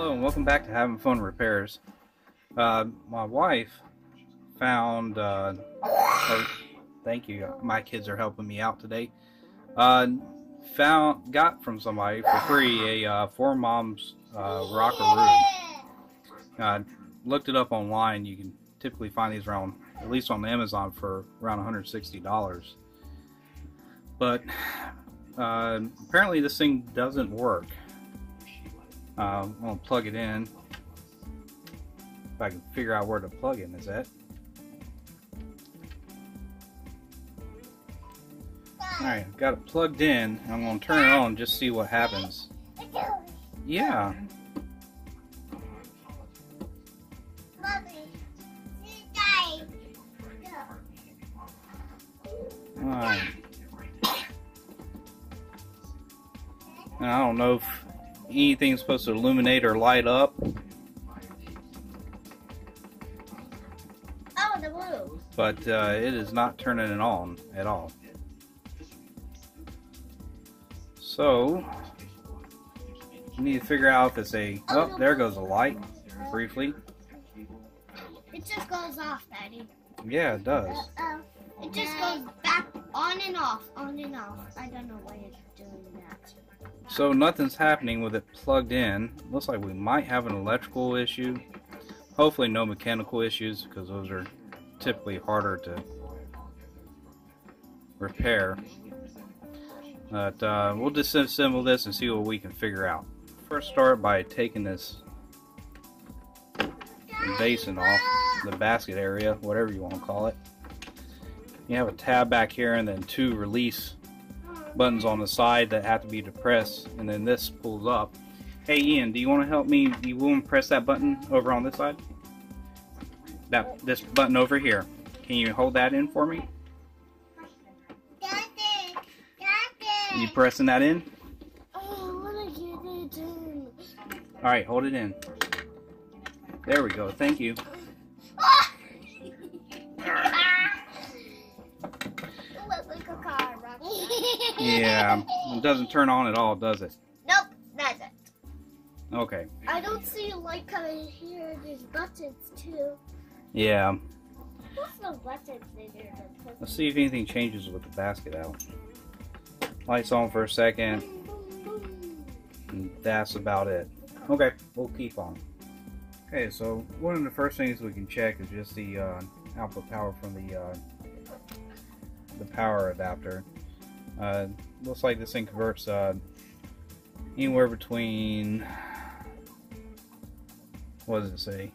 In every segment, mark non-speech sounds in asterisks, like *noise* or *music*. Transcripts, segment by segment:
Hello and welcome back to Having Fun Repairs. Uh, my wife found, uh, oh, thank you, my kids are helping me out today. Uh, found, got from somebody for free a uh, 4moms uh, Rockaroo. Uh, looked it up online. You can typically find these around, at least on Amazon, for around $160. But uh, apparently this thing doesn't work. Uh, I'm to plug it in. If I can figure out where the plug-in is at. Alright, got it plugged in. I'm to turn it on just see what happens. Yeah. Alright. I don't know if anything's supposed to illuminate or light up. Oh, the blue. But uh, it is not turning it on at all. So, you need to figure out if it's a... Oh, there goes a light, briefly. It just goes off, Daddy. Yeah, it does. Uh, it just goes back on and off, on and off. I don't know why it's doing that. So nothing's happening with it plugged in. Looks like we might have an electrical issue. Hopefully no mechanical issues because those are typically harder to repair. But uh, we'll disassemble this and see what we can figure out. First start by taking this basin off, the basket area, whatever you want to call it. You have a tab back here and then two release buttons on the side that have to be depressed and then this pulls up. Hey Ian, do you want to help me? You to press that button over on this side? That this button over here. Can you hold that in for me? You pressing that in? Oh, I want to get it in. All right, hold it in. There we go. Thank you. Yeah, it doesn't turn on at all, does it? Nope, it. Okay. I don't see a light coming here. There's buttons too. Yeah. What's no buttons in there? Let's see if anything changes with the basket out. Lights on for a second. And that's about it. Okay, we'll keep on. Okay, so one of the first things we can check is just the uh, output power from the uh, the power adapter. Uh, looks like this thing converts uh, anywhere between what does it say?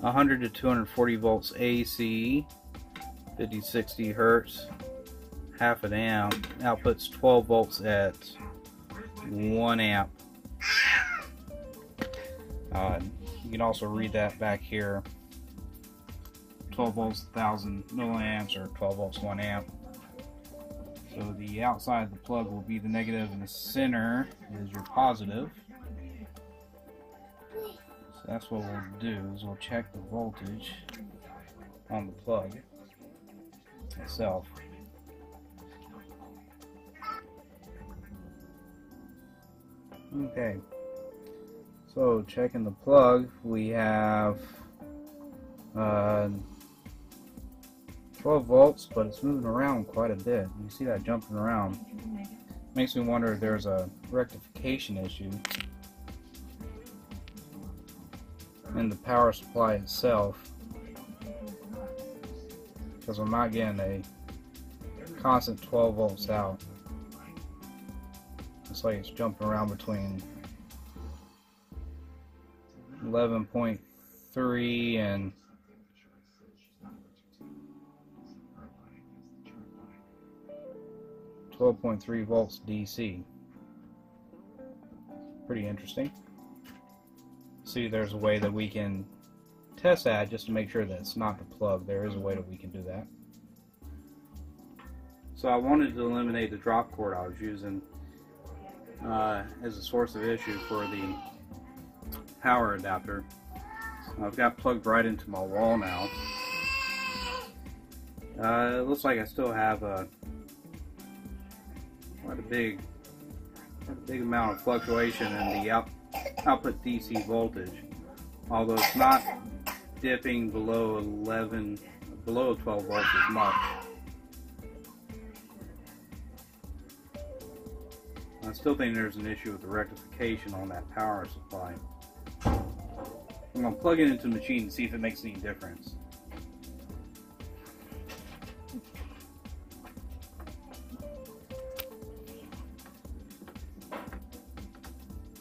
100 to 240 volts AC, 50 60 hertz, half an amp, outputs 12 volts at 1 amp. Uh, you can also read that back here 12 volts 1000 milliamps or 12 volts 1 amp. So the outside of the plug will be the negative and the center is your positive. So that's what we'll do is we'll check the voltage on the plug itself. Okay. So checking the plug, we have uh, 12 volts, but it's moving around quite a bit. You see that jumping around. Makes me wonder if there's a rectification issue in the power supply itself. Because I'm not getting a constant 12 volts out. It's like it's jumping around between 11.3 and Twelve point three volts DC. Pretty interesting. See, there's a way that we can test that just to make sure that it's not the plug. There is a way that we can do that. So I wanted to eliminate the drop cord I was using uh, as a source of issue for the power adapter. I've got plugged right into my wall now. Uh, it looks like I still have a quite a big big amount of fluctuation in the out, output DC voltage, although it's not dipping below 11, below 12 volts as much. I still think there's an issue with the rectification on that power supply. I'm going to plug it into the machine and see if it makes any difference.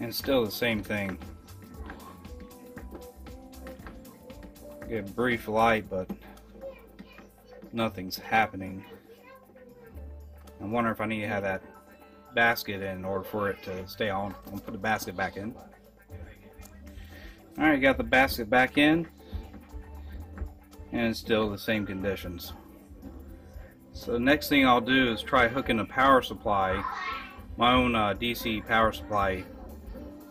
And still the same thing. Get brief light, but nothing's happening. I wonder if I need to have that basket in order for it to stay on. I'll put the basket back in. Alright, got the basket back in. And still the same conditions. So the next thing I'll do is try hooking a power supply, my own uh, DC power supply,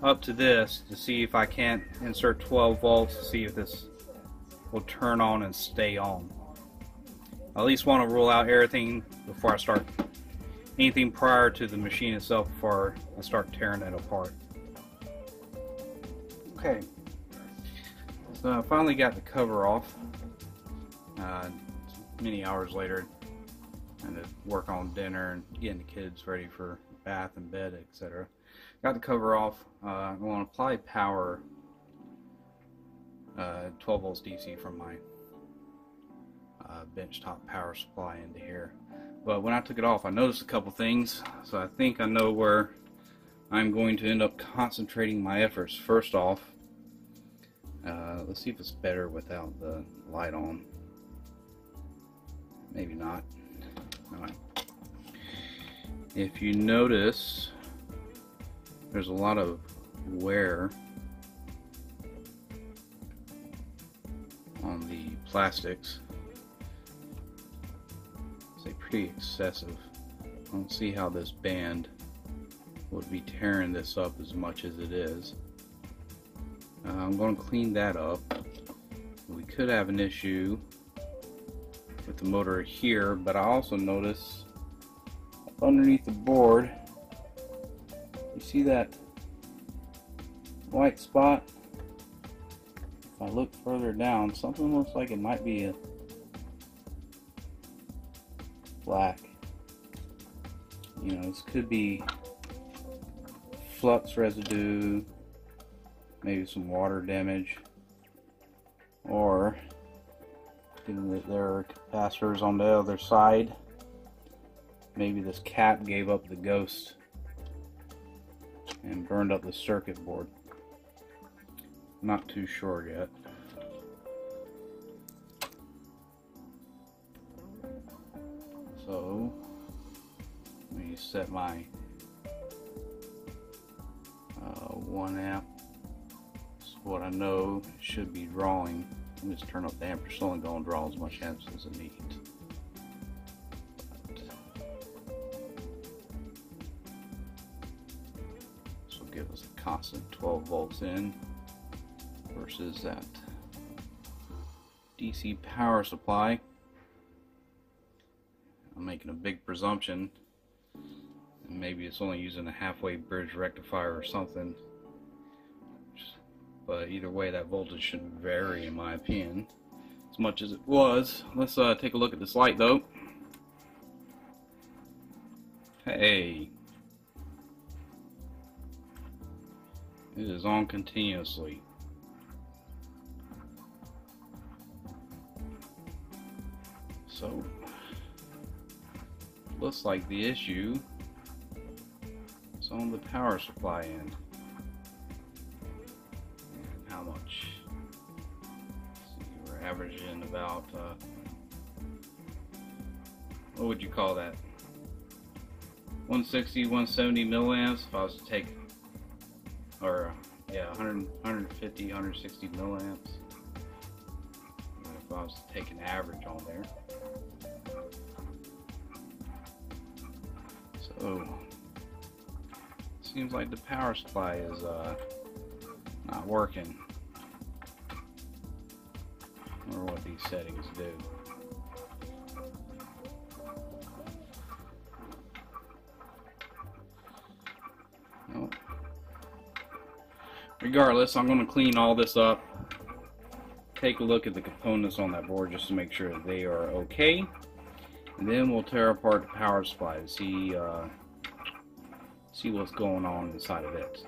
up to this to see if I can't insert 12 volts to see if this will turn on and stay on. I at least want to rule out everything before I start anything prior to the machine itself before I start tearing it apart. Okay, so I finally got the cover off. Uh, many hours later, and to work on dinner and getting the kids ready for bath and bed, etc. Got the cover off. Uh, I'm going to apply power, uh, 12 volts DC from my uh, benchtop power supply into here. But when I took it off, I noticed a couple things. So I think I know where I'm going to end up concentrating my efforts. First off, uh, let's see if it's better without the light on. Maybe not. If you notice, there's a lot of wear on the plastics say pretty excessive. I don't see how this band would be tearing this up as much as it is. Uh, I'm going to clean that up. We could have an issue with the motor here, but I also notice underneath the board, see that white spot? If I look further down, something looks like it might be a black. You know, this could be flux residue, maybe some water damage, or there are capacitors on the other side. Maybe this cap gave up the ghost and burned up the circuit board. Not too sure yet. So, let me set my uh, 1 amp. What I know should be drawing. Let me just turn up the amp. It's only going to draw as much amps as it needs. Constant 12 volts in versus that DC power supply I'm making a big presumption. And maybe it's only using a halfway bridge rectifier or something. But either way, that voltage shouldn't vary, in my opinion, as much as it was. Let's uh, take a look at this light, though. Hey. It is on continuously. So, looks like the issue is on the power supply end. And how much? See, we're averaging about, uh, what would you call that? 160, 170 milliamps if I was to take, or yeah, 100, 150, 160 milliamps. If I was to take an average on there. Oh. Seems like the power supply is uh, not working. Or what these settings do. Regardless, I'm going to clean all this up. Take a look at the components on that board just to make sure they are okay. And then we'll tear apart the power supply to see uh, see what's going on inside of it.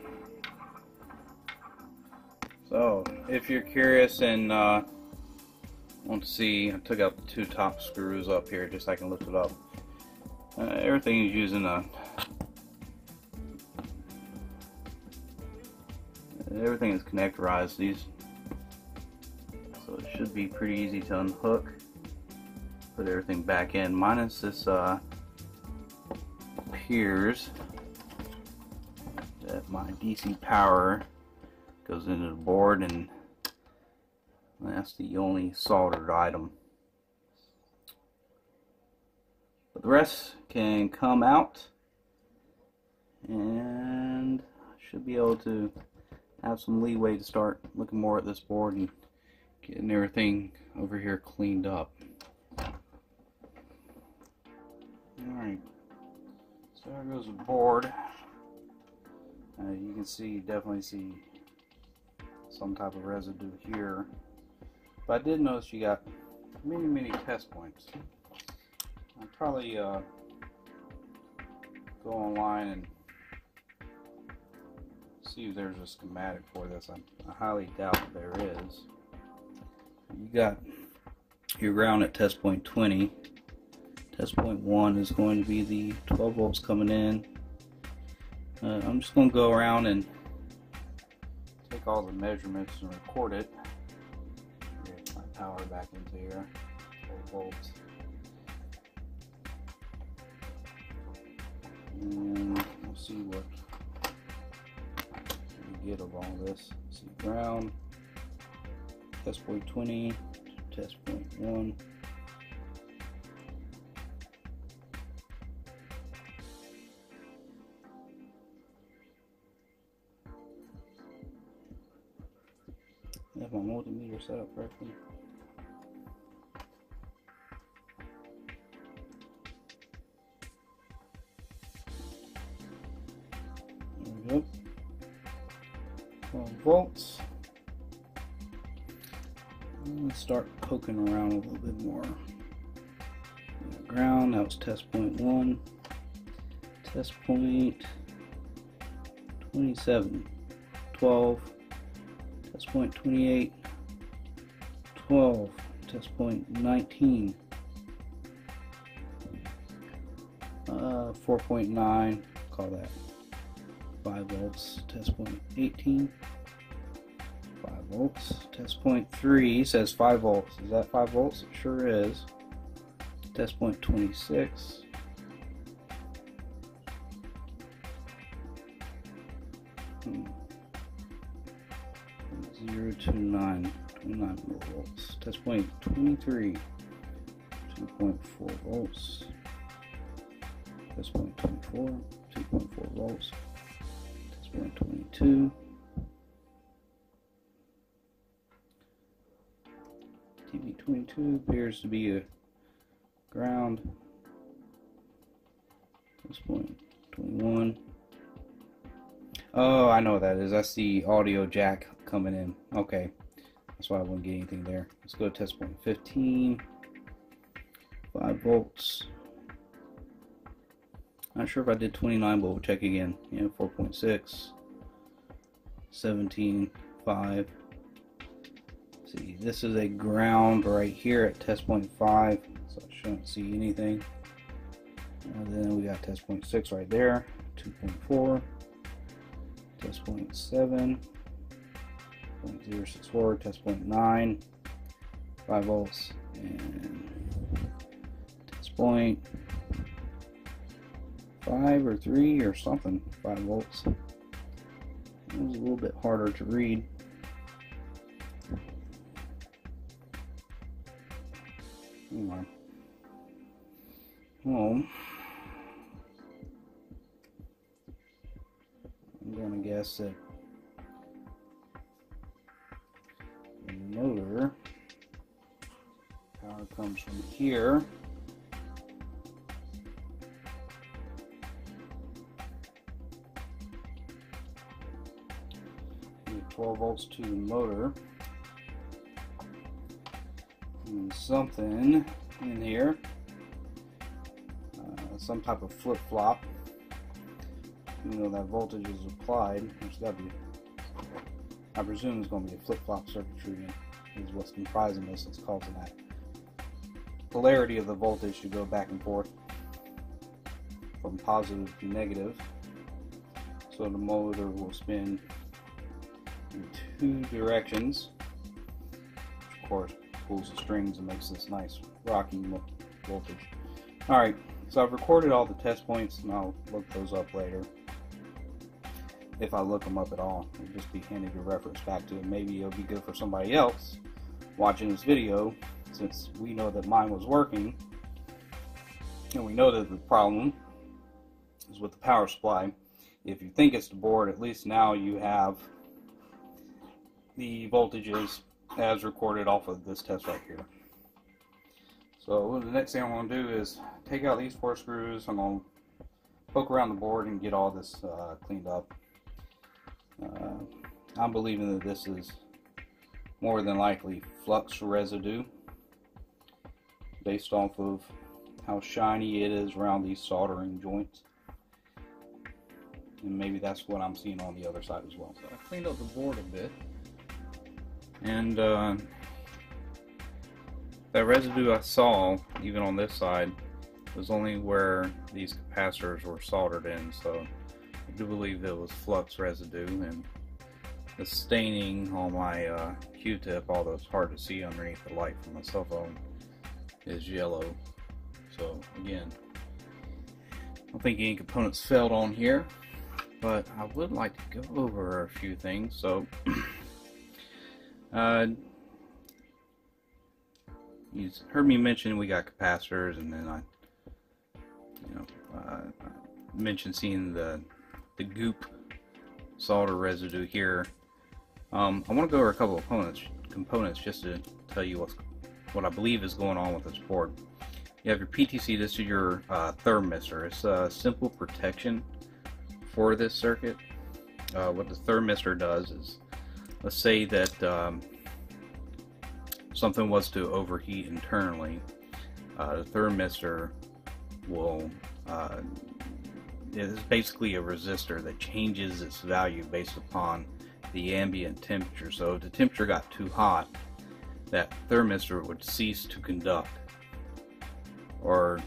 So, if you're curious and uh, want to see, I took out the two top screws up here just so I can lift it up. Uh, everything is using a everything is connectorized. These so it should be pretty easy to unhook. Put everything back in, minus this uh, piers that my DC power goes into the board and that's the only soldered item. But the rest can come out and should be able to have some leeway to start looking more at this board and getting everything over here cleaned up. Alright, so there goes the board. Uh, you can see, definitely see some type of residue here. But I did notice you got many, many test points. I'll probably uh, go online and see if there's a schematic for this. I, I highly doubt there is. You got your ground at test point 20. Test point 1 is going to be the 12 volts coming in. Uh, I'm just going to go around and take all the measurements and record it. Get my power back into here. 12 volts. And we'll see what get all this. See ground, test point 20, test point 1. Have my multimeter set up correctly. Volts. Let's start poking around a little bit more. Ground, that was test point 1. Test point 27. 12 test point 28 12 test point 19 uh, 4.9 call that 5 volts test point 18 5 volts test point 3 says 5 volts is that 5 volts it sure is test point 26 hmm. 0 to 9, 29 volts. Test point 23, 2.4 volts. Test point 24, 2.4 volts. Test point 22. TV 22 appears to be a ground. Test point 21. Oh, I know what that is. That's the audio jack coming in. Okay. That's why I wouldn't get anything there. Let's go to test point 15. 5 volts. Not sure if I did 29, but we'll check again. Yeah, 4.6. 17. 5. See, this is a ground right here at test point 5. So I shouldn't see anything. And then we got test point 6 right there. 2.4. Test point 7. 0.064, test point 9, 5 volts, and test point 5 or 3 or something, 5 volts. It was a little bit harder to read. Anyway. Well, I'm going to guess that the motor. Power comes from here. The 12 volts to the motor. Something in here, uh, some type of flip-flop. Even though that voltage is applied, which that be, I presume is going to be a flip-flop circuitry is what's comprising this that's causing that polarity of the voltage to go back and forth from positive to negative. So the motor will spin in two directions, of course pulls the strings and makes this nice rocking voltage. Alright, so I've recorded all the test points and I'll look those up later. If I look them up at all, it'll just be handy to reference back to. it. Maybe it'll be good for somebody else watching this video since we know that mine was working and we know that the problem is with the power supply. If you think it's the board, at least now you have the voltages as recorded off of this test right here. So the next thing I'm going to do is take out these four screws. I'm going to poke around the board and get all this uh, cleaned up. Uh, I'm believing that this is more than likely flux residue based off of how shiny it is around these soldering joints. And maybe that's what I'm seeing on the other side as well. So I cleaned up the board a bit. And uh, that residue I saw, even on this side, was only where these capacitors were soldered in. So I do believe it was flux residue. And the staining on my uh, Q-tip, although it's hard to see underneath the light from my cell phone, is yellow. So again, I don't think any components failed on here, but I would like to go over a few things. So, *clears throat* uh, you heard me mention we got capacitors, and then I, you know, uh, mentioned seeing the the goop solder residue here. Um, I want to go over a couple of components, components just to tell you what's what I believe is going on with this board. You have your PTC, this is your uh, thermistor. It's a simple protection for this circuit. Uh, what the thermistor does is, let's say that um, something was to overheat internally, uh, the thermistor will, uh, is basically a resistor that changes its value based upon the ambient temperature. So if the temperature got too hot, that thermistor would cease to conduct or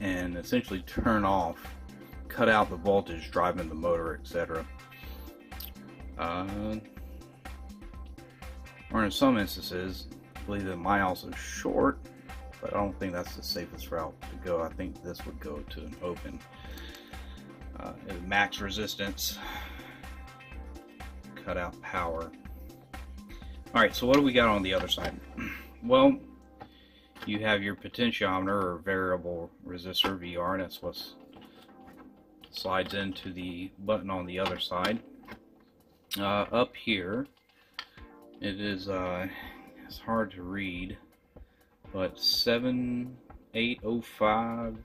and essentially turn off cut out the voltage driving the motor etc uh, or in some instances I believe that my also short but I don't think that's the safest route to go I think this would go to an open uh, max resistance cut out power Alright, so what do we got on the other side? *clears throat* Well, you have your potentiometer or variable resistor VR, and that's what slides into the button on the other side. Uh, up here, it is, uh, it's hard to read, but 7805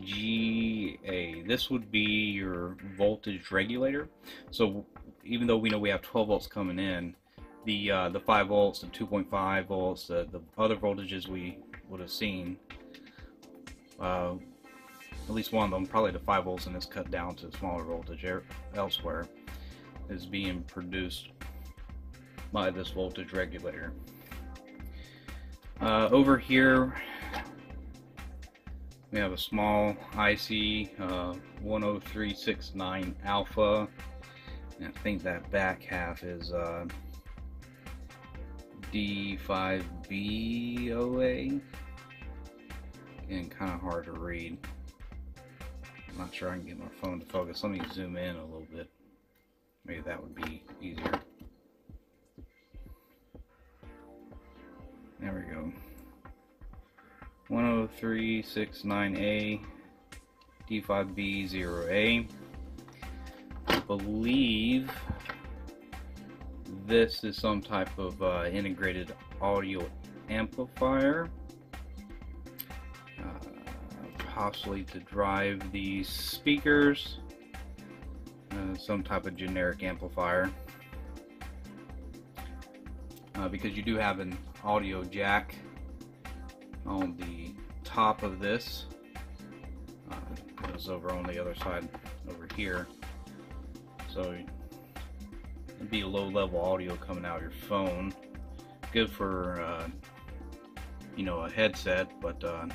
GA. This would be your voltage regulator. So even though we know we have 12 volts coming in, the uh, the 5 volts, the 2.5 volts, the, the other voltages we would have seen, uh, at least one of them, probably the 5 volts and it's cut down to a smaller voltage elsewhere, is being produced by this voltage regulator. Uh, over here, we have a small IC uh, 10369 alpha. And I think that back half is uh, D5BOA. Again, kind of hard to read. I'm not sure I can get my phone to focus. Let me zoom in a little bit. Maybe that would be 10369A D5B0A. I believe this is some type of uh, integrated audio amplifier uh, possibly to drive these speakers uh, some type of generic amplifier. Uh, because you do have an audio jack on the top of this. Uh, over on the other side over here. So it'd be a low level audio coming out of your phone. Good for uh, you know a headset, but uh,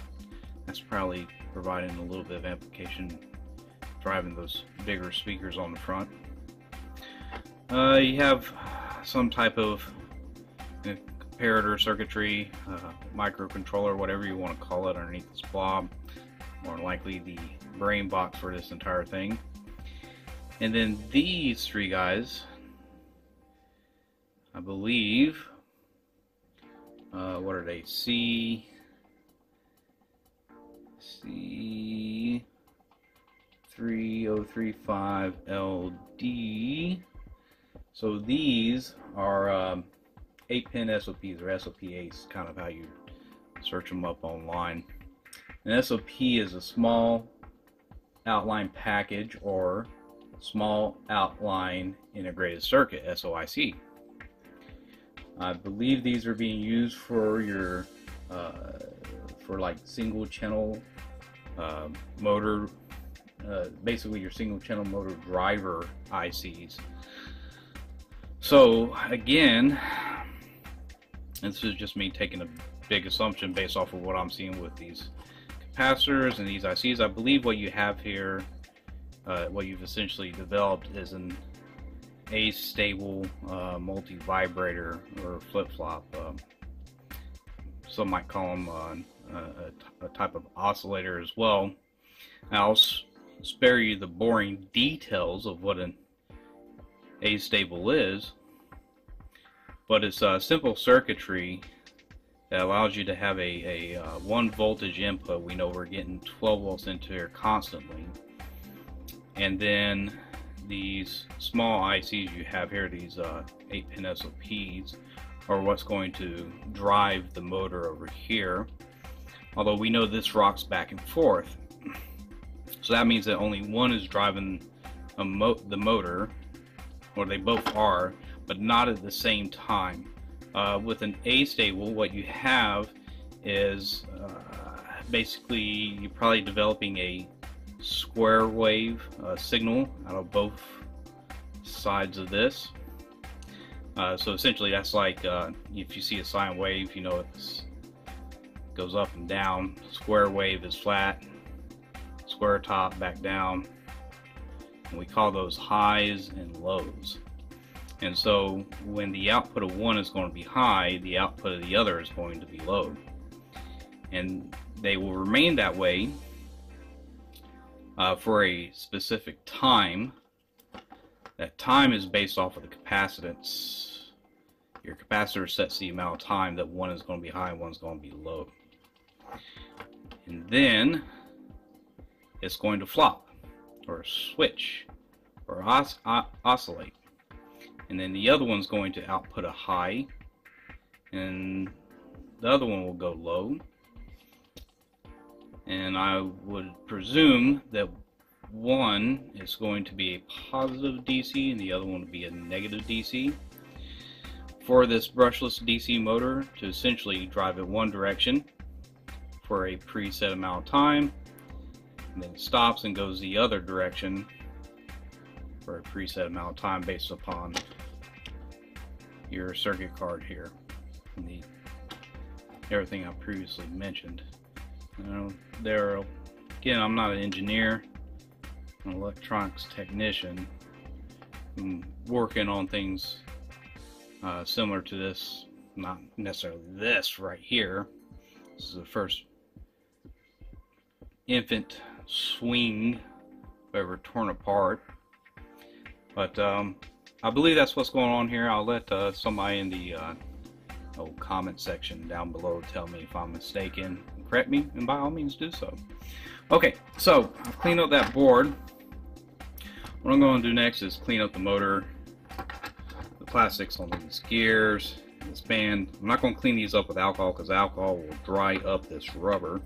that's probably providing a little bit of amplification driving those bigger speakers on the front. Uh, you have some type of comparator circuitry, uh, microcontroller, whatever you want to call it, underneath this blob. More likely the brain box for this entire thing. And then these three guys, I believe, uh, what are they? C. C. 3035LD. So these are um, 8 pin SOPs or SOP8s, kind of how you search them up online. An SOP is a small outline package or small outline integrated circuit, SOIC. I believe these are being used for your uh, for like single channel uh, motor uh, basically your single channel motor driver ICs. So again, this is just me taking a big assumption based off of what I'm seeing with these capacitors and these ICs. I believe what you have here, uh, what you've essentially developed is an astable uh, multi-vibrator or flip-flop. Um, some might call them uh, a, a, type of oscillator as well. I'll spare you the boring details of what an astable is, but it's a simple circuitry that allows you to have a, a uh, one voltage input. We know we're getting 12 volts into here constantly. And then these small ICs you have here, these uh, 8 pin SOPs, are what's going to drive the motor over here. Although we know this rocks back and forth. So that means that only one is driving mo the motor, or they both are, but not at the same time. Uh, with an astable, what you have is uh, basically you're probably developing a square wave uh, signal out of both sides of this. Uh, so essentially, that's like uh, if you see a sine wave, you know it goes up and down. Square wave is flat, square top back down. And we call those highs and lows. And so when the output of one is going to be high, the output of the other is going to be low. And they will remain that way uh, for a specific time. That time is based off of the capacitance. Your capacitor sets the amount of time that one is going to be high and going to be low. And then it's going to flop or switch or os oscillate. And then the other one's going to output a high and the other one will go low. And I would presume that one is going to be a positive DC and the other one would be a negative DC. For this brushless DC motor to essentially drive it one direction for a preset amount of time and then stops and goes the other direction for a preset amount of time based upon your circuit card here and the everything I previously mentioned. You know, there again, I'm not an engineer, an electronics technician. I'm working on things uh, similar to this, not necessarily this right here. This is the first infant swing ever torn apart. But um, I believe that's what's going on here. I'll let uh, somebody in the uh, comment section down below tell me if I'm mistaken. Correct me, and by all means do so. Okay, so I've cleaned up that board. What I'm going to do next is clean up the motor, the plastics on these gears, this band. I'm not going to clean these up with alcohol because alcohol will dry up this rubber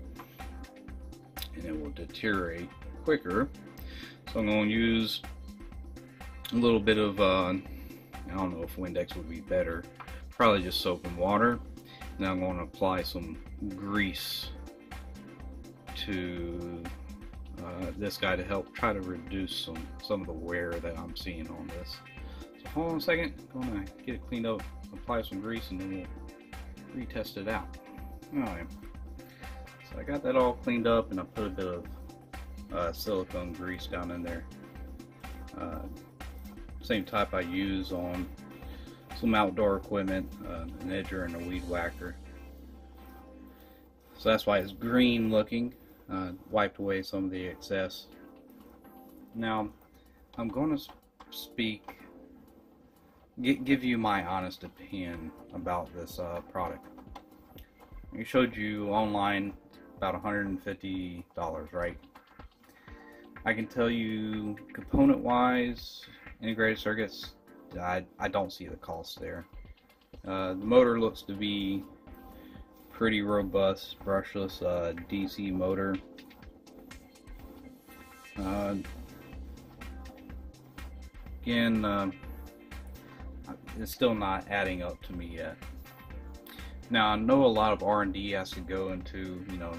and it will deteriorate quicker. So I'm going to use a little bit of, uh, I don't know if Windex would be better, probably just soap and water. Now I'm going to apply some grease to uh, this guy to help try to reduce some, some of the wear that I'm seeing on this. So hold on a second, I'm going to get it cleaned up, apply some grease, and then we'll retest it out. Alright, so I got that all cleaned up and I put a bit of uh, silicone grease down in there. Uh, same type I use on some outdoor equipment, uh, an edger and a weed whacker. So that's why it's green looking. Uh, wiped away some of the excess. Now, I'm going to speak, give you my honest opinion about this uh, product. I showed you online about $150, right? I can tell you component wise, integrated circuits, I, I don't see the cost there. Uh, the motor looks to be pretty robust brushless uh, DC motor. Uh, again, uh, it's still not adding up to me yet. Now I know a lot of R&D has to go into you know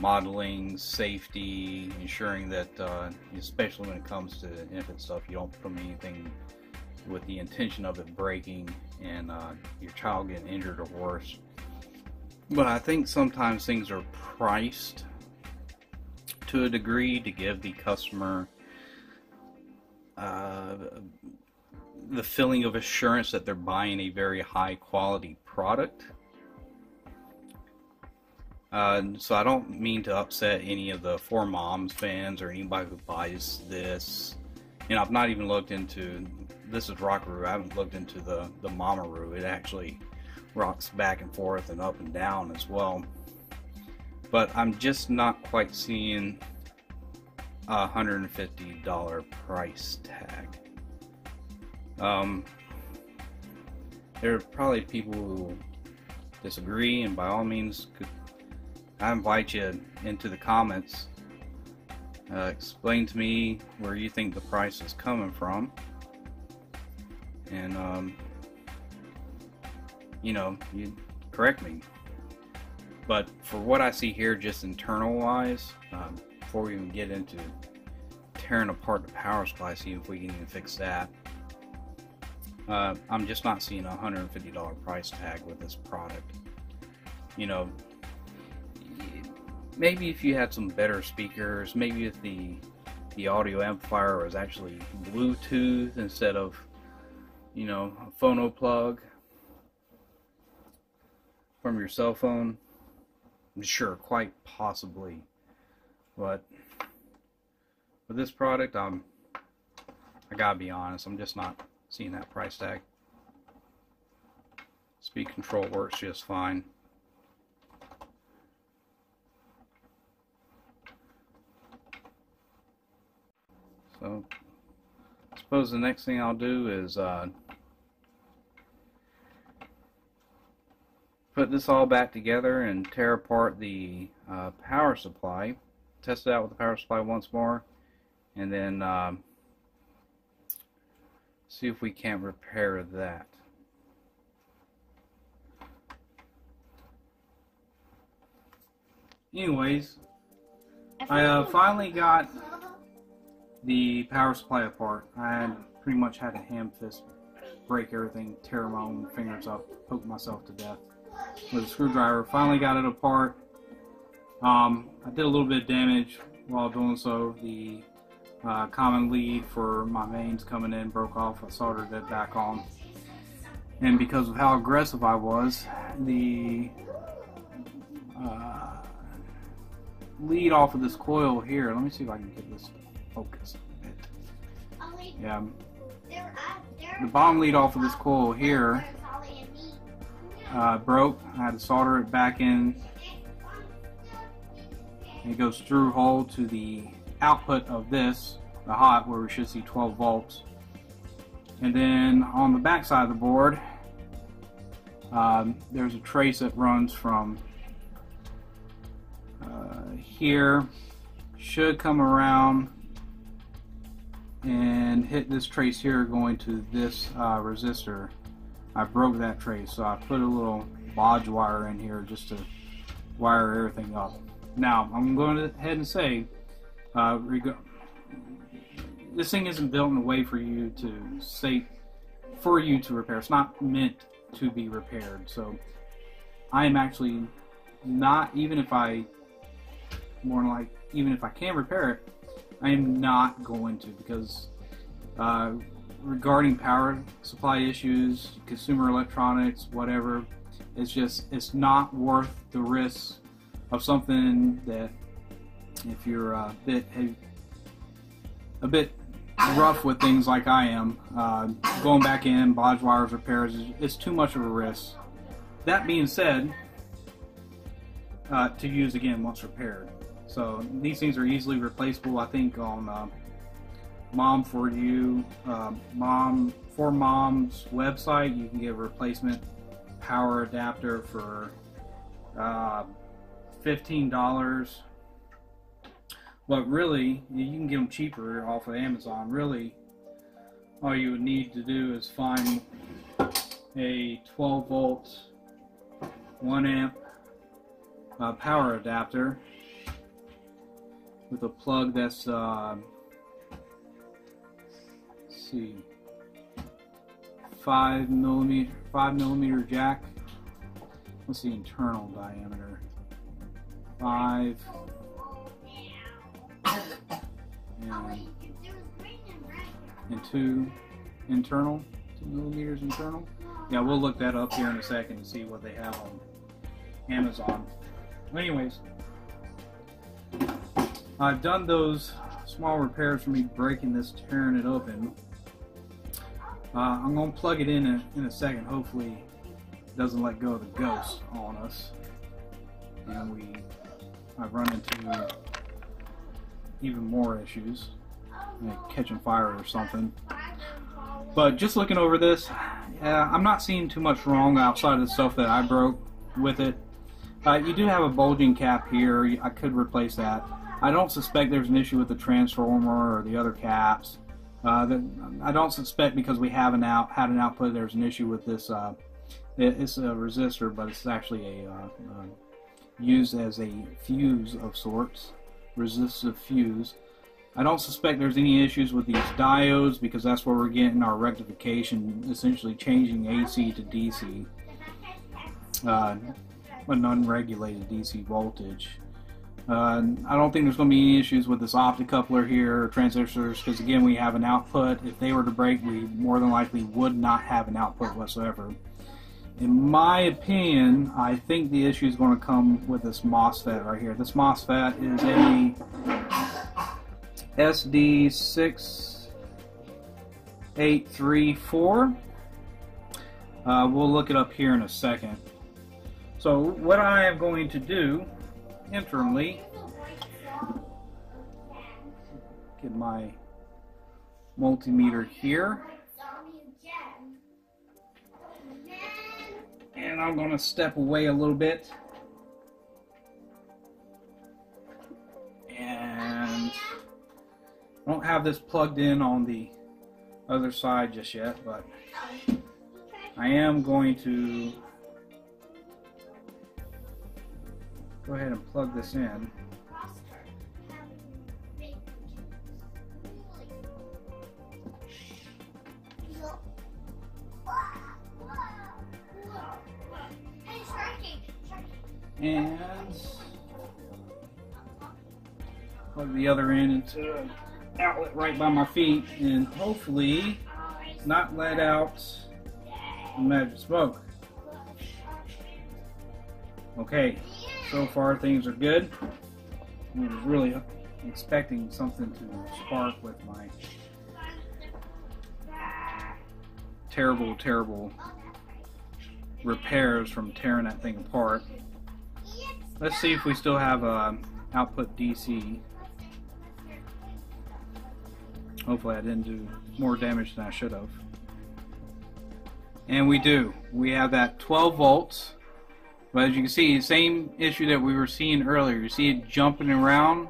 modeling, safety, ensuring that, uh, especially when it comes to infant stuff, you don't put anything with the intention of it breaking and uh, your child getting injured or worse. But I think sometimes things are priced to a degree to give the customer uh, the feeling of assurance that they're buying a very high quality product uh, so I don't mean to upset any of the 4moms fans or anybody who buys this. You know, I've not even looked into this is Rockaroo. I haven't looked into the the Mamaroo. It actually rocks back and forth and up and down as well. But I'm just not quite seeing a $150 price tag. Um, there are probably people who disagree, and by all means, could I invite you into the comments. Uh, explain to me where you think the price is coming from. And, um, you know, you correct me. But for what I see here, just internal wise, um, before we even get into tearing apart the power supply, see if we can even fix that. Uh, I'm just not seeing a $150 price tag with this product. You know, maybe if you had some better speakers, maybe if the the audio amplifier was actually Bluetooth instead of, you know, a phono plug from your cell phone. Sure, quite possibly, but with this product, I'm I gotta be honest, I'm just not seeing that price tag. Speed control works just fine. So, I suppose the next thing I'll do is uh, put this all back together and tear apart the uh, power supply. Test it out with the power supply once more, and then um, see if we can't repair that. Anyways, I uh, finally got the power supply apart. I pretty much had a ham fist break everything, tear my own fingers up, poke myself to death with a screwdriver. Finally got it apart. Um, I did a little bit of damage while doing so. The uh, common lead for my mains coming in broke off. I soldered it back on. And because of how aggressive I was, the uh, lead off of this coil here, let me see if I can get this focus a bit. Yeah. The bottom lead off of this coil here uh, broke. I had to solder it back in. it goes through hole to the output of this, the hot, where we should see 12 volts. And then on the back side of the board, um, there's a trace that runs from uh, here, should come around and hit this trace here going to this uh, resistor. I broke that trace, so I put a little bodge wire in here just to wire everything up. Now, I'm going to ahead and say, uh, this thing isn't built in a way for you to say, for you to repair. It's not meant to be repaired. So, I am actually not, even if I, more like, even if I can repair it, I am not going to because uh, regarding power supply issues, consumer electronics, whatever, it's just it's not worth the risk of something that if you're a bit a bit rough with things like I am, uh, going back in, bodge wires repairs, it's too much of a risk. That being said, uh, to use again once repaired. So these things are easily replaceable. I think on uh, Mom for You, uh, Mom 4moms website, you can get a replacement power adapter for uh, fifteen dollars. But really, you can get them cheaper off of Amazon. Really, all you would need to do is find a 12 volt, 1 amp uh, power adapter with a plug that's uh, see. Five millimeter five millimeter jack. What's the internal diameter. Five. And, and two. Internal? Two millimeters internal? Yeah we'll look that up here in a second and see what they have on Amazon. Anyways I've done those small repairs for me breaking this, tearing it open. Uh, I'm going to plug it in a, in a second. Hopefully it doesn't let go of the ghost on us. And we, I've run into even more issues. Like catching fire or something. But just looking over this, yeah, I'm not seeing too much wrong outside of the stuff that I broke with it. Uh, you do have a bulging cap here. I could replace that. I don't suspect there's an issue with the transformer or the other caps. Uh, I don't suspect because we have an out had an output there's an issue with this. Uh, it, it's a resistor, but it's actually a uh, uh, used as a fuse of sorts, resistive fuse. I don't suspect there's any issues with these diodes because that's where we're getting our rectification, essentially changing AC to DC, uh, an unregulated DC voltage. Uh, I don't think there's going to be any issues with this optocoupler here or transistors because again we have an output. If they were to break, we more than likely would not have an output whatsoever. In my opinion, I think the issue is going to come with this MOSFET right here. This MOSFET is a SD6834. Uh, we'll look it up here in a second. So what I am going to do interimly get my multimeter here. And I'm going to step away a little bit. And I don't have this plugged in on the other side just yet but I am going to go ahead and plug this in. And plug the other end into an outlet right by my feet and hopefully not let out the magic smoke. Okay, so far things are good. I was really expecting something to spark with my terrible, terrible repairs from tearing that thing apart. Let's see if we still have a output DC. Hopefully I didn't do more damage than I should have. And we do. We have that 12 volts but as you can see, same issue that we were seeing earlier. You see it jumping around.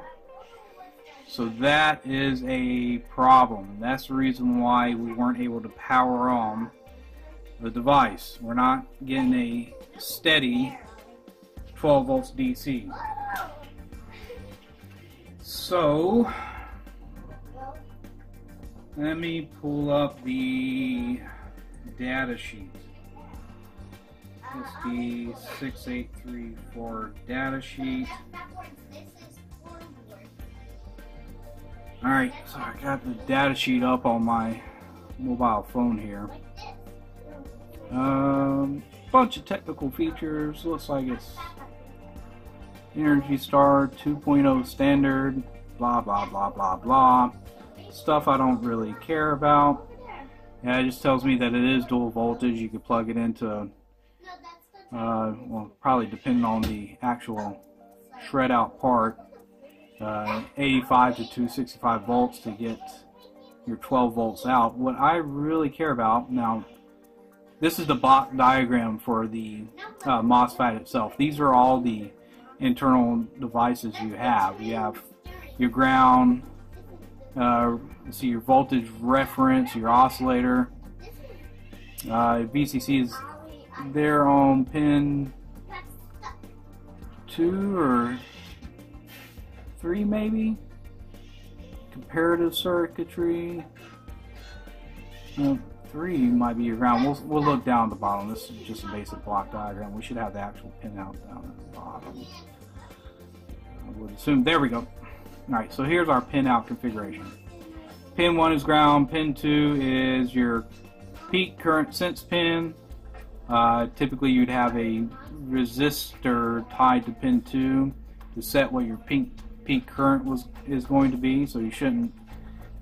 So that is a problem. That's the reason why we weren't able to power on the device. We're not getting a steady 12 volts DC. So, let me pull up the data sheet. SD6834 data sheet. Alright, so I got the data sheet up on my mobile phone here. Um, bunch of technical features. Looks like it's Energy Star 2.0 standard. Blah blah blah blah blah. Stuff I don't really care about. Yeah, it just tells me that it is dual voltage. You could plug it into, uh, well, probably depending on the actual shred out part, uh, 85 to 265 volts to get your 12 volts out. What I really care about now, this is the block diagram for the uh, MOSFET itself. These are all the internal devices you have. You have your ground, uh, see your voltage reference, your oscillator. Uh, VCC is there on pin two or three, maybe. Comparative circuitry. three might be your ground. We'll, we'll look down at the bottom. This is just a basic block diagram. We should have the actual pin out down at the bottom. I would assume. There we go. Alright, so here's our pin out configuration. Pin 1 is ground, pin 2 is your peak current sense pin. Uh, typically you'd have a resistor tied to pin 2 to set what your peak, peak current was is going to be, so you shouldn't,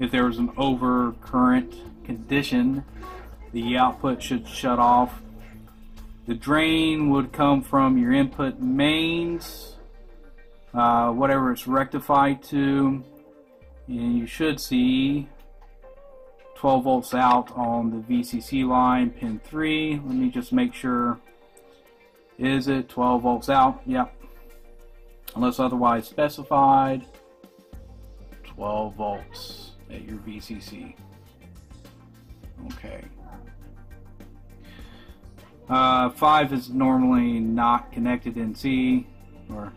if there was an over current condition, the output should shut off. The drain would come from your input mains uh, whatever it's rectified to and you should see 12 volts out on the VCC line pin 3 let me just make sure. Is it 12 volts out? Yep. Unless otherwise specified 12 volts at your VCC okay. Uh, 5 is normally not connected NC or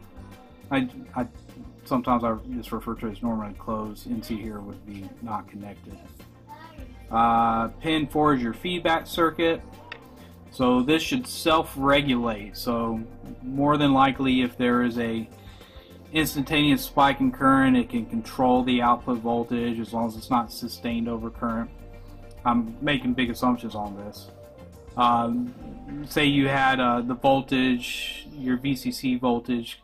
I, I sometimes I just refer to it as normally closed. NC here would be not connected. Uh, pin 4 is your feedback circuit. So this should self-regulate. So more than likely if there is a instantaneous spike in current, it can control the output voltage as long as it's not sustained over current. I'm making big assumptions on this. Um, say you had uh, the voltage, your VCC voltage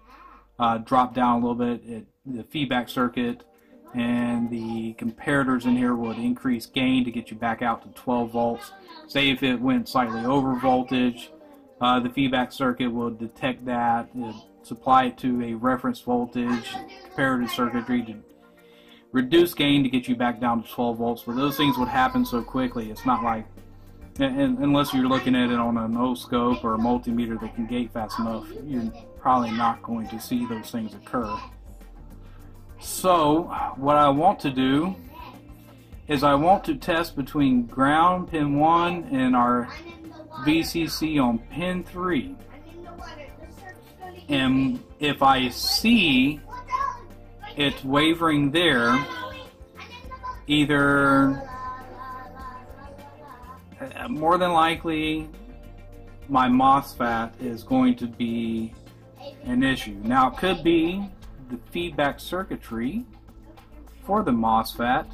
uh, drop down a little bit. It, the feedback circuit and the comparators in here would increase gain to get you back out to 12 volts. Say if it went slightly over voltage, uh, the feedback circuit will detect that, supply it to a reference voltage, comparative circuitry to reduce gain to get you back down to 12 volts. But those things would happen so quickly. It's not like, unless you're looking at it on an oscilloscope or a multimeter that can gate fast enough, you're probably not going to see those things occur. So, what I want to do is I want to test between ground pin 1 and our VCC on pin 3. And if I see it wavering there, either uh, more than likely my MOSFET is going to be an issue. Now it could be the feedback circuitry for the MOSFET.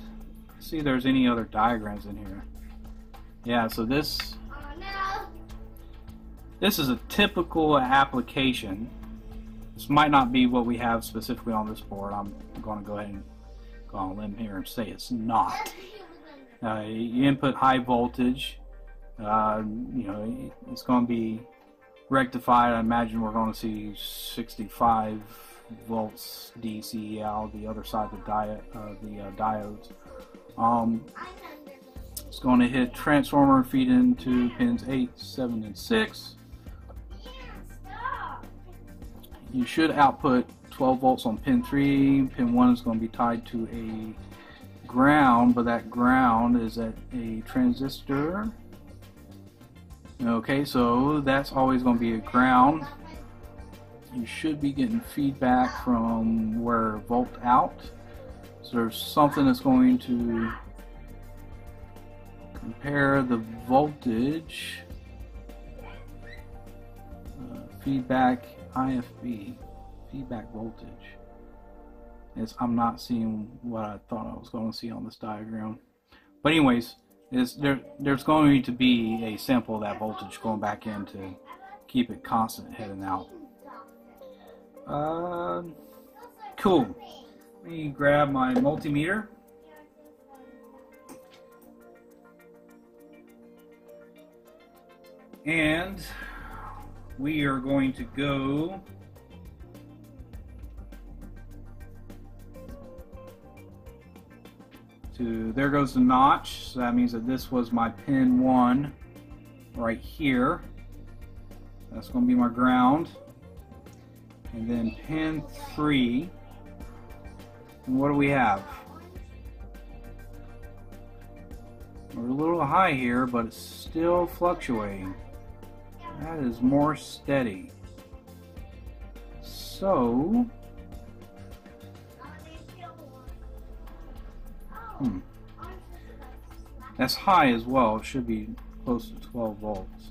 See if there's any other diagrams in here. Yeah, so this this is a typical application. This might not be what we have specifically on this board. I'm going to go ahead and go on a limb here and say it's not. Uh, you input high voltage. Uh, you know, it's going to be rectified, I imagine we're going to see 65 volts DC out the other side of the, di uh, the uh, diodes. Um, it's going to hit transformer feed into pins 8, 7, and 6. you should output 12 volts on pin 3. Pin 1 is going to be tied to a ground, but that ground is at a transistor. Okay, so that's always going to be a ground. You should be getting feedback from where volt out. So there's something that's going to compare the voltage? Uh, feedback IFB feedback voltage. Is I'm not seeing what I thought I was going to see on this diagram. But anyways is there there's going to be a sample of that voltage going back in to keep it constant heading out uh, cool. Let me grab my multimeter. And we are going to go to there goes the notch. So that means that this was my pin 1 right here. That's going to be my ground and then pin 3 and what do we have we're a little high here but it's still fluctuating that is more steady. So, hmm. That's high as well. It should be close to 12 volts,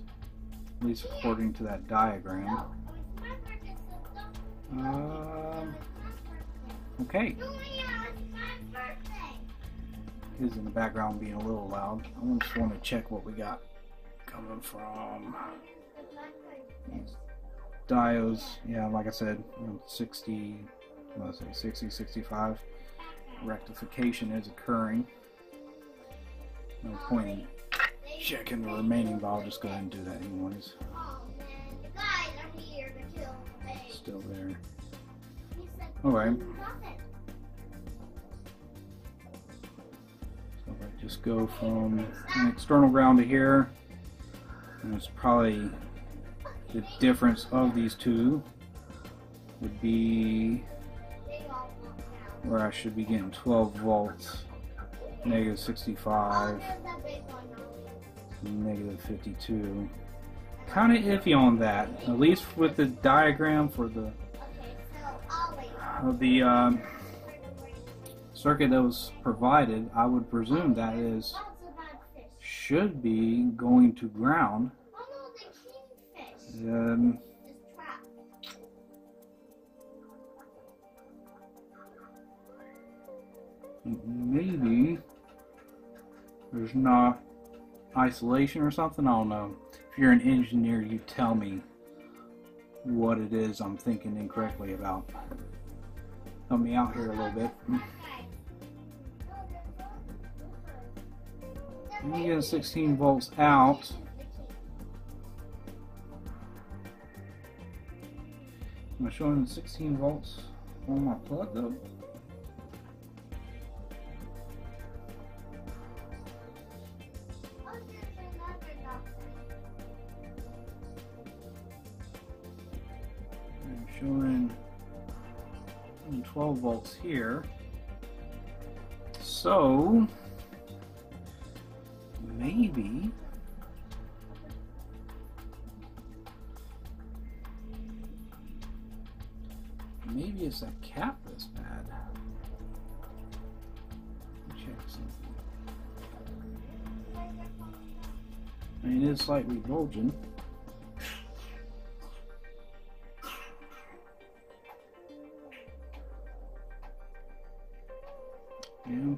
at least according to that diagram. Um, okay. Kids in the background being a little loud. I just want to check what we got coming from diodes, yeah, like I said, 60, let's say 60, 65 rectification is occurring. No point in checking the remaining, but I'll just go ahead and do that anyways. Alright. So if I just go from an external ground to here, and it's probably the difference of these two would be where I should be getting 12 volts, negative 65, negative 52. Kind of iffy on that, at least with the diagram for the of the um, circuit that was provided. I would presume that is should be going to ground um, maybe there's not isolation or something. I don't know. If you're an engineer, you tell me what it is I'm thinking incorrectly about. Help me out here a little bit. You get 16 volts out. Am I showing 16 volts on my plug though? Volts here. So maybe maybe it's a cap that's bad. Check something. I mean, it is slightly bulging.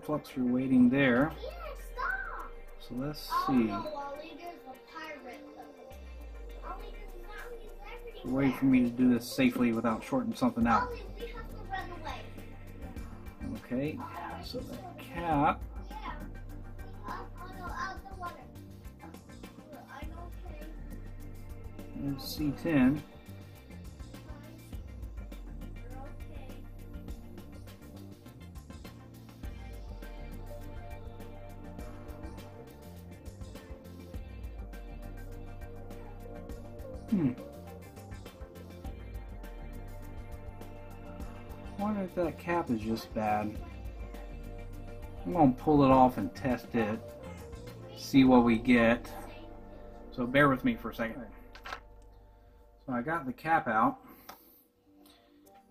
And waiting there. So let's see. a way for me to do this safely without shorting something out. Okay, so the cap. And C10. Hmm. wonder if that cap is just bad. I'm gonna pull it off and test it. See what we get. So bear with me for a second. So I got the cap out.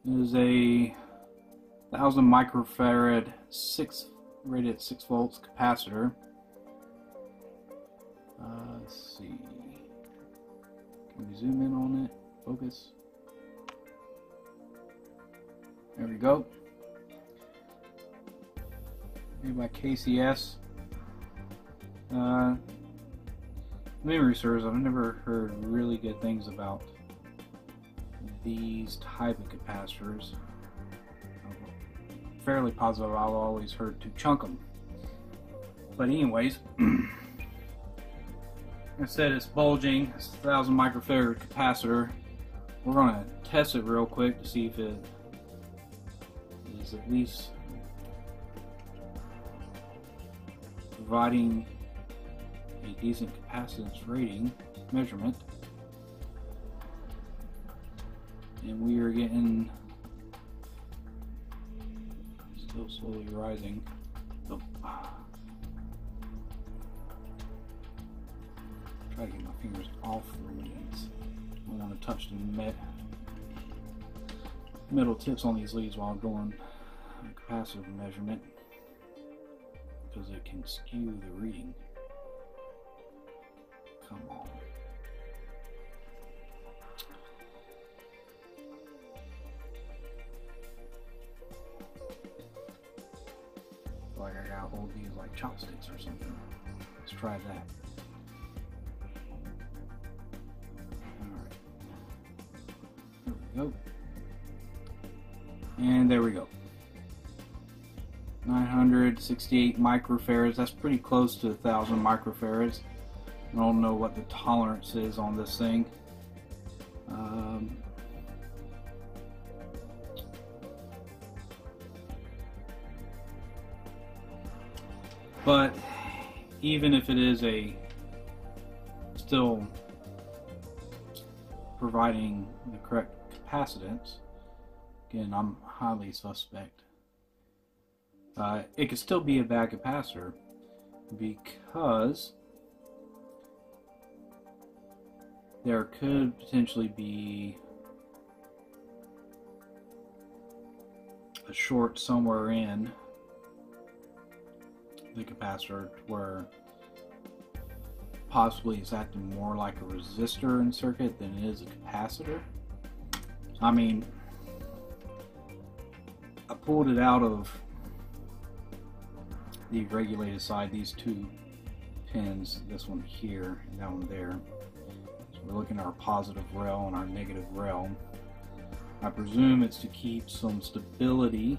It is a thousand microfarad six rated six volts capacitor. Zoom in on it? Focus. There we go. Made by KCS. Uh, memory serves, I've never heard really good things about these type of capacitors. I'm fairly positive I've always heard to chunk them. But anyways, *clears throat* I said it's bulging, it's a 1000 microfarad capacitor. We're going to test it real quick to see if it is at least providing a decent capacitance rating measurement. And we are getting still slowly rising. Fingers off the leads. I want to touch the met metal tips on these leads while doing a capacitive measurement because it can skew the reading. Come on. Like I gotta hold these like chopsticks or something. Let's try that. 968 microfarads. That's pretty close to a thousand microfarads. I don't know what the tolerance is on this thing. Um, but even if it is a still providing the correct capacitance, again, I'm highly suspect. Uh, it could still be a bad capacitor because there could potentially be a short somewhere in the capacitor where possibly it's acting more like a resistor in circuit than it is a capacitor. I mean, I pulled it out of the regulated side, these two pins, this one here and that one there. So we're looking at our positive rail and our negative rail. I presume it's to keep some stability,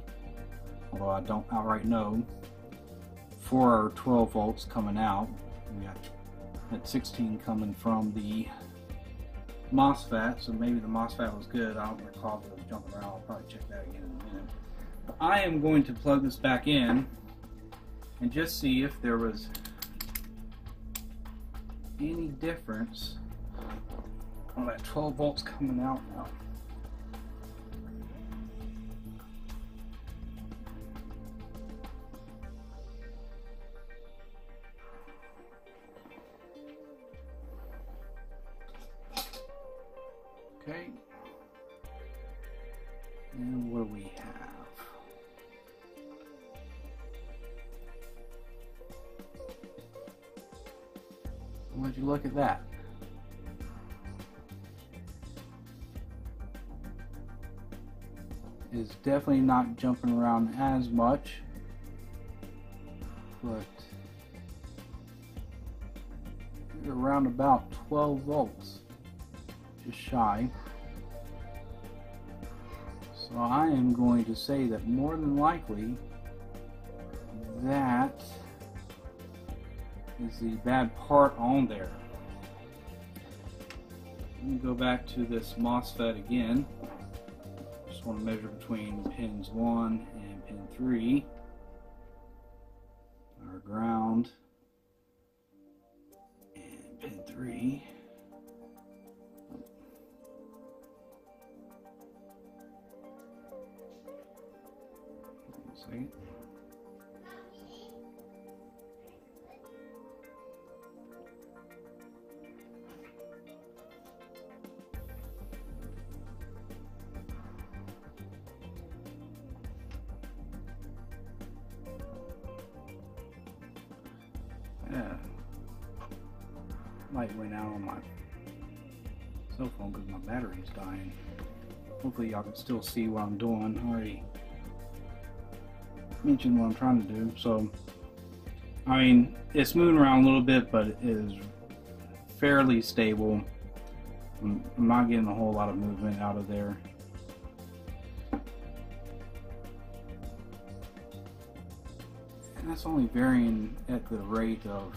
although I don't outright know, for our 12 volts coming out. We got at 16 coming from the MOSFET, so maybe the MOSFET was good. I don't recall if it was jumping around. I'll probably check that again in a minute. But I am going to plug this back in and just see if there was any difference on that 12 volts coming out now. Not jumping around as much, but around about 12 volts, just shy. So I am going to say that more than likely that is the bad part on there. Let me go back to this MOSFET again. Just want to measure between pins 1 and pin 3. Light went out on my cell phone because my battery's dying. Hopefully y'all can still see what I'm doing. I already mentioned what I'm trying to do. So, I mean, it's moving around a little bit, but it is fairly stable. I'm I'm not getting a whole lot of movement out of there. And that's only varying at the rate of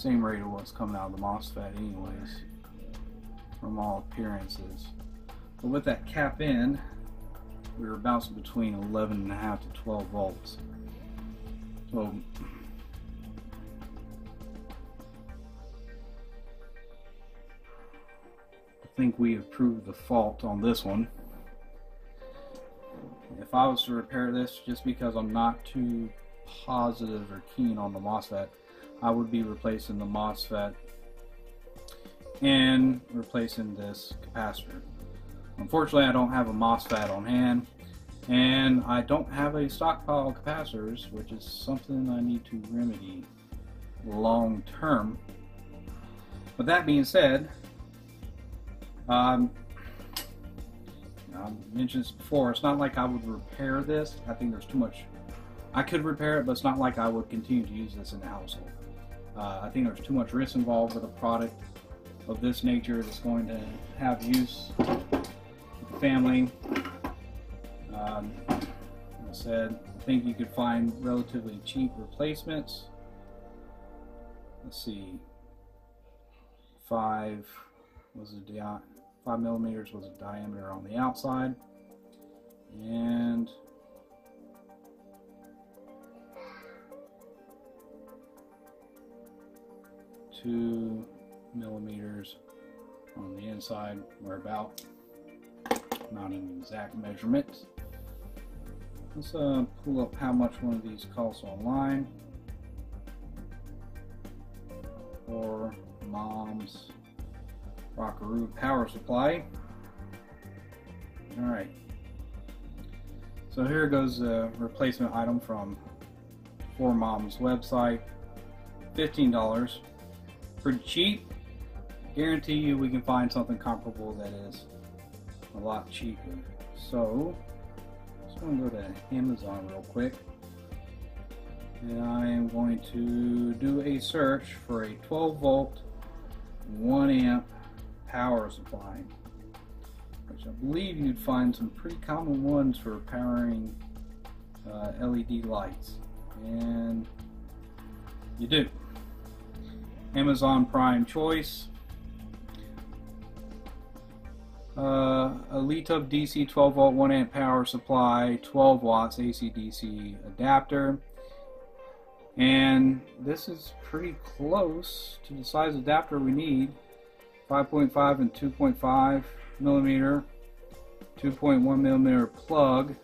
same rate of what's coming out of the MOSFET anyways from all appearances. But with that cap in, we were bouncing between 11 and a half to 12 volts. So I think we have proved the fault on this one. If I was to repair this, just because I'm not too positive or keen on the MOSFET, I would be replacing the MOSFET and replacing this capacitor. Unfortunately, I don't have a MOSFET on hand, and I don't have a stockpile of capacitors, which is something I need to remedy long term. But that being said, um, I mentioned this before, it's not like I would repair this. I think there's too much. I could repair it, but it's not like I would continue to use this in the household. Uh, I think there's too much risk involved with a product of this nature that's going to have use with the family. Um, like I said, I think you could find relatively cheap replacements. Let's see, five was a dia- five millimeters was a diameter on the outside, and two millimeters on the inside, or about not an exact measurement. Let's uh, pull up how much one of these costs online. For mom's Rockaroo power supply. Alright. So here goes a replacement item from 4moms website. $15 pretty cheap. Guarantee you we can find something comparable that is a lot cheaper. So, just going to go to Amazon real quick. And I am going to do a search for a 12 volt, 1 amp power supply. Which I believe you'd find some pretty common ones for powering uh, LED lights. And you do. Amazon Prime Choice. Uh, a Leetub DC 12 volt 1 amp power supply, 12 watts AC DC adapter. And this is pretty close to the size adapter we need 5.5 and 2.5 millimeter, 2.1 millimeter plug.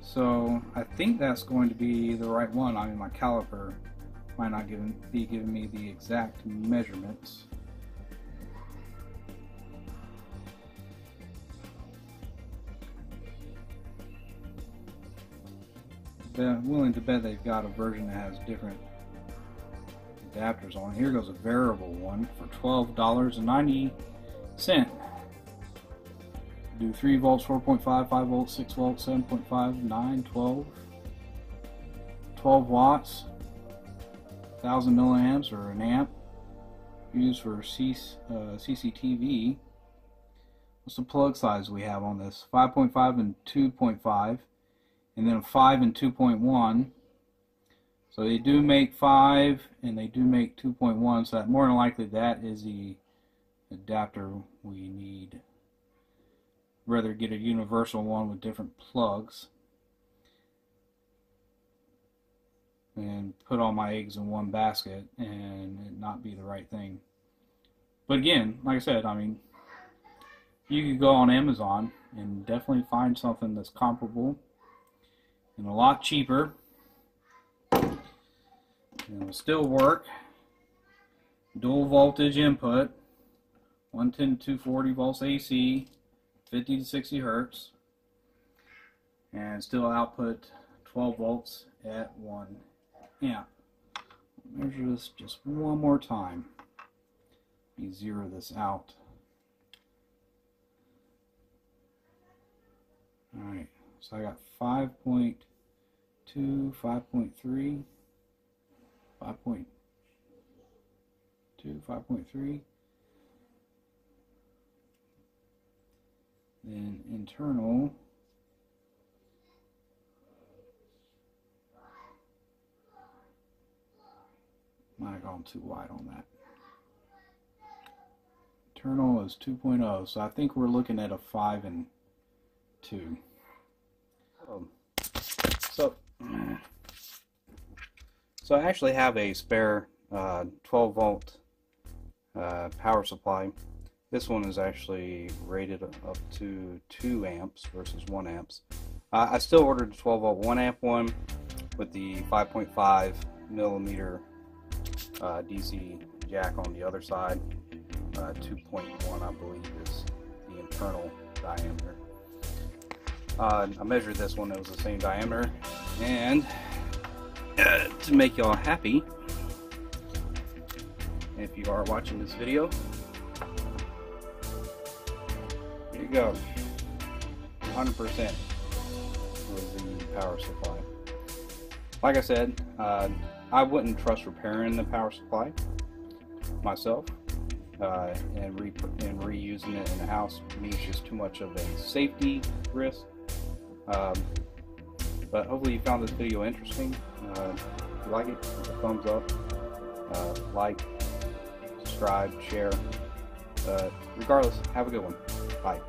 So I think that's going to be the right one. I mean, my caliper might not be giving me the exact measurements. I'm willing to bet they've got a version that has different adapters on. Here goes a variable one for $12.90. Do 3 volts, 4.5, 5 volts, 6 volts, 7.5, 9, 12. 12 watts, 1000 milliamps or an amp. Used for C, uh, CCTV. What's the plug size we have on this? 5.5 and 2.5, and then 5 and 2.1. So they do make 5 and they do make 2.1, so that more than likely that is the adapter we need. Rather get a universal one with different plugs. And put all my eggs in one basket and it not be the right thing. But again, like I said, I mean, you could go on Amazon and definitely find something that's comparable and a lot cheaper and it'll still work. Dual voltage input, 110 to 240 volts AC, 50 to 60 hertz, and still output 12 volts at 1 amp. measure this just one more time. Let me zero this out. Alright, so I got 5.2, 5.3, 5.2, 5.3. Then internal Might have too wide on that. Internal is 2.0, so I think we're looking at a 5 and 2. Um, so, so I actually have a spare uh, 12 volt uh, power supply. This one is actually rated up to 2 amps versus 1 amps. Uh, I still ordered the 12 volt 1 amp one with the 5.5 millimeter uh, DC jack on the other side. Uh, 2.1, I believe, is the internal diameter. Uh, I measured this one, it was the same diameter. And uh, to make y'all happy, if you are watching this video, here you go. 100% was the power supply. Like I said, uh, I wouldn't trust repairing the power supply myself uh, and, re- and reusing it in the house. means just too much of a safety risk. Um, but hopefully you found this video interesting. Uh, if you like it, a thumbs up, uh, like, subscribe, share. Uh, regardless, have a good one. Bye.